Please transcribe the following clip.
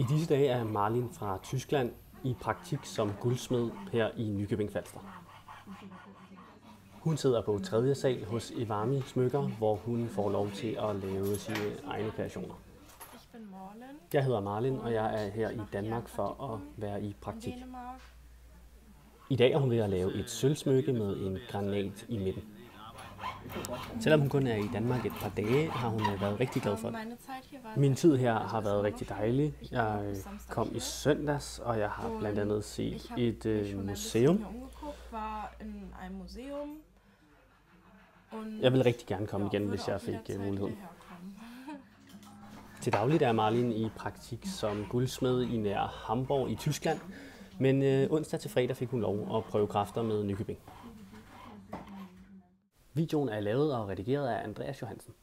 I disse dage er Marlin fra Tyskland i praktik som guldsmed her i Nykøbing Falster. Hun sidder på tredje sal hos Evami Smykker, hvor hun får lov til at lave sine egne kreationer. Jeg hedder Marlin, og jeg er her i Danmark for at være i praktik. I dag er hun ved at lave et sølvsmykke med en granat i midten. Selvom hun kun er i Danmark et par dage, har hun øh, været rigtig glad for det. Min tid her har været rigtig dejlig. Jeg øh, kom i søndags, og jeg har blandt andet set et øh, museum. Jeg vil rigtig gerne komme igen, hvis jeg fik øh, muligheden. Til dagligt er Marlin i praktik som guldsmed i nær Hamburg i Tyskland, men øh, onsdag til fredag fik hun lov at prøve kræfter med Nykøbing. Videoen er lavet og redigeret af Andreas Johansen.